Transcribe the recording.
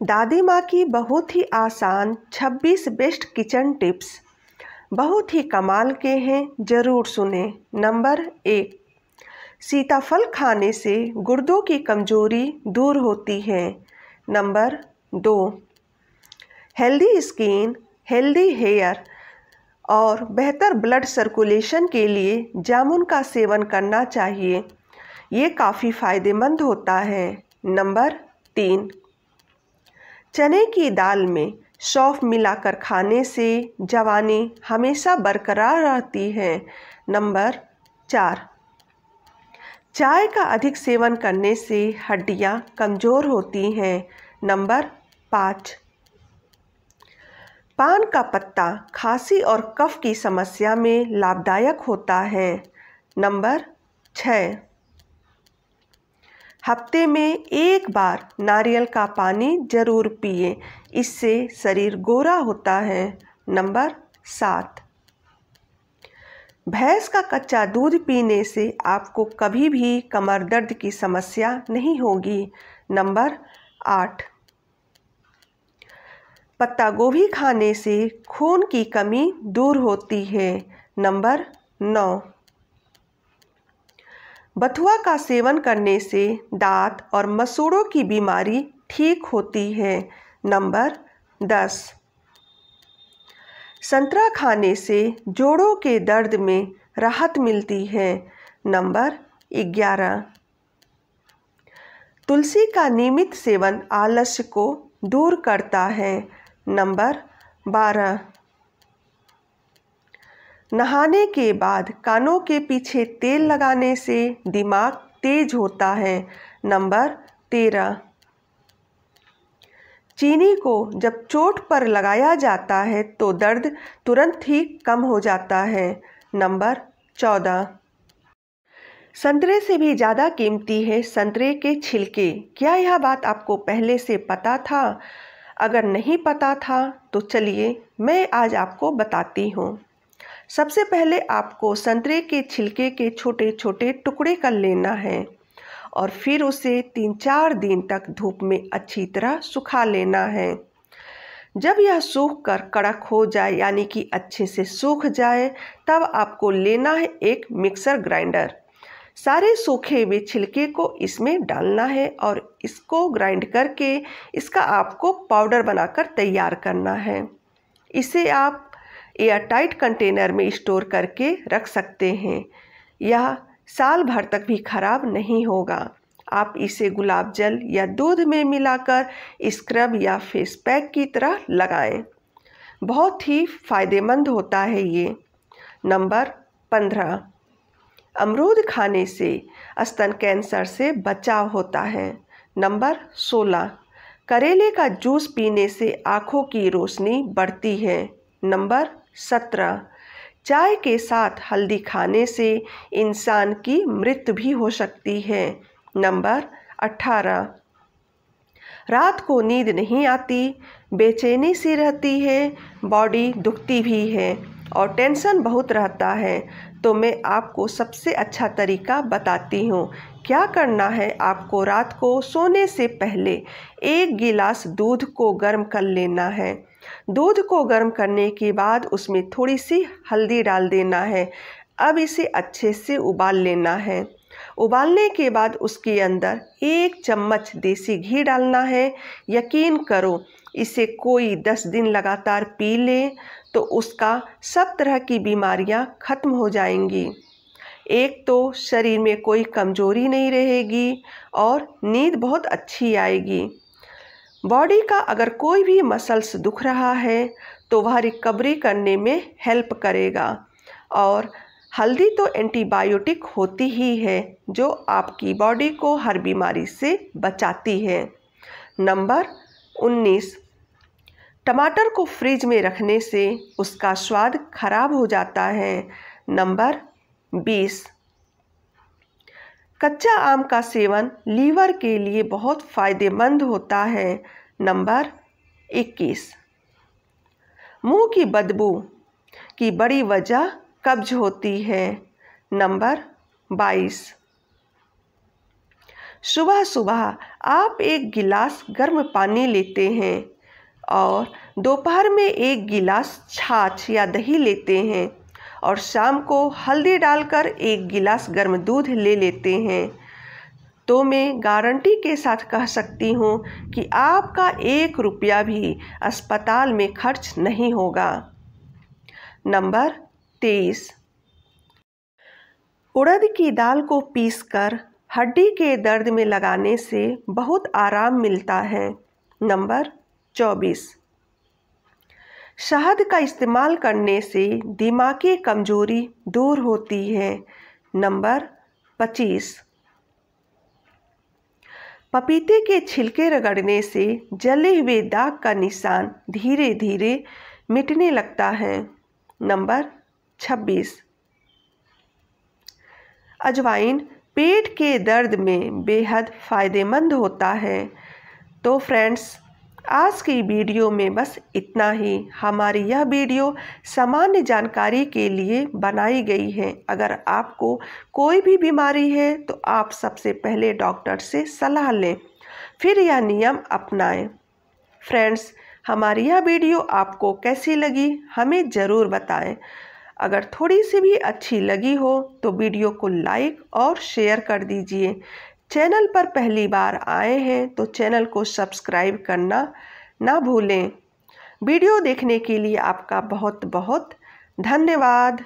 दादी माँ की बहुत ही आसान 26 बेस्ट किचन टिप्स। बहुत ही कमाल के हैं, ज़रूर सुने। नंबर एक, सीताफल खाने से गुर्दों की कमज़ोरी दूर होती है। नंबर दो, हेल्दी स्किन, हेल्दी हेयर और बेहतर ब्लड सर्कुलेशन के लिए जामुन का सेवन करना चाहिए। ये काफ़ी फ़ायदेमंद होता है। नंबर तीन चने की दाल में सौंफ मिलाकर खाने से जवानी हमेशा बरकरार रहती है। नंबर चार। चाय का अधिक सेवन करने से हड्डियाँ कमज़ोर होती हैं। नंबर पाँच। पान का पत्ता खांसी और कफ की समस्या में लाभदायक होता है। नंबर छः। हफ़्ते में एक बार नारियल का पानी ज़रूर पिए। इससे शरीर गोरा होता है। नंबर सात। भैंस का कच्चा दूध पीने से आपको कभी भी कमर दर्द की समस्या नहीं होगी। नंबर आठ। पत्ता गोभी खाने से खून की कमी दूर होती है। नंबर नौ। बथुआ का सेवन करने से दांत और मसूड़ों की बीमारी ठीक होती है। नंबर दस। संतरा खाने से जोड़ों के दर्द में राहत मिलती है। नंबर ग्यारह। तुलसी का नियमित सेवन आलस्य को दूर करता है। नंबर बारह। नहाने के बाद कानों के पीछे तेल लगाने से दिमाग तेज होता है। नंबर तेरह। चीनी को जब चोट पर लगाया जाता है तो दर्द तुरंत ही कम हो जाता है। नंबर चौदह। संतरे से भी ज़्यादा कीमती है संतरे के छिलके। क्या यह बात आपको पहले से पता था? अगर नहीं पता था तो चलिए मैं आज आपको बताती हूँ। सबसे पहले आपको संतरे के छिलके के छोटे छोटे टुकड़े कर लेना है और फिर उसे तीन चार दिन तक धूप में अच्छी तरह सुखा लेना है। जब यह सूख कर कड़क हो जाए, यानी कि अच्छे से सूख जाए, तब आपको लेना है एक मिक्सर ग्राइंडर। सारे सूखे हुए छिलके को इसमें डालना है और इसको ग्राइंड करके इसका आपको पाउडर बनाकर तैयार करना है। इसे आप एयरटाइट कंटेनर में स्टोर करके रख सकते हैं। यह साल भर तक भी खराब नहीं होगा। आप इसे गुलाब जल या दूध में मिलाकर स्क्रब या फेस पैक की तरह लगाएँ। बहुत ही फ़ायदेमंद होता है ये। नंबर पंद्रह, अमरूद खाने से स्तन कैंसर से बचाव होता है। नंबर सोलह, करेले का जूस पीने से आँखों की रोशनी बढ़ती है। नंबर सत्रह। चाय के साथ हल्दी खाने से इंसान की मृत्यु भी हो सकती है। नंबर अठारह। रात को नींद नहीं आती, बेचैनी सी रहती है, बॉडी दुखती भी है और टेंशन बहुत रहता है। तो मैं आपको सबसे अच्छा तरीका बताती हूँ क्या करना है आपको रात को सोने से पहले? एक गिलास दूध को गर्म कर लेना है। दूध को गर्म करने के बाद उसमें थोड़ी सी हल्दी डाल देना है। अब इसे अच्छे से उबाल लेना है। उबालने के बाद उसके अंदर एक चम्मच देसी घी डालना है। यकीन करो, इसे कोई दस दिन लगातार पी ले तो उसका सब तरह की बीमारियाँ ख़त्म हो जाएँगी। एक तो शरीर में कोई कमज़ोरी नहीं रहेगी और नींद बहुत अच्छी आएगी। बॉडी का अगर कोई भी मसल्स दुख रहा है तो वह रिकवरी करने में हेल्प करेगा। और हल्दी तो एंटीबायोटिक होती ही है, जो आपकी बॉडी को हर बीमारी से बचाती है। नंबर 19 टमाटर को फ्रिज में रखने से उसका स्वाद खराब हो जाता है। नंबर 20 कच्चा आम का सेवन लीवर के लिए बहुत फ़ायदेमंद होता है। नंबर 21 मुँह की बदबू की बड़ी वजह कब्ज होती है। नंबर 22 सुबह सुबह आप एक गिलास गर्म पानी लेते हैं और दोपहर में एक गिलास छाछ या दही लेते हैं। और शाम को हल्दी डालकर एक गिलास गर्म दूध ले लेते हैं। तो मैं गारंटी के साथ कह सकती हूँ कि आपका एक रुपया भी अस्पताल में खर्च नहीं होगा। नंबर तेईस। उड़द की दाल को पीसकर हड्डी के दर्द में लगाने से बहुत आराम मिलता है। नंबर चौबीस। शहद का इस्तेमाल करने से दिमागी कमज़ोरी दूर होती है। नंबर पच्चीस। पपीते के छिलके रगड़ने से जले हुए दाग का निशान धीरे धीरे मिटने लगता है। नंबर छब्बीस। अजवाइन पेट के दर्द में बेहद फ़ायदेमंद होता है। तो फ्रेंड्स आज की वीडियो में बस इतना ही। हमारी यह वीडियो सामान्य जानकारी के लिए बनाई गई है। अगर आपको कोई भी बीमारी है तो आप सबसे पहले डॉक्टर से सलाह लें, फिर यह नियम अपनाएँ। फ्रेंड्स, हमारी यह वीडियो आपको कैसी लगी, हमें ज़रूर बताएँ। अगर थोड़ी सी भी अच्छी लगी हो तो वीडियो को लाइक और शेयर कर दीजिए। चैनल पर पहली बार आए हैं तो चैनल को सब्सक्राइब करना ना भूलें। वीडियो देखने के लिए आपका बहुत बहुत धन्यवाद।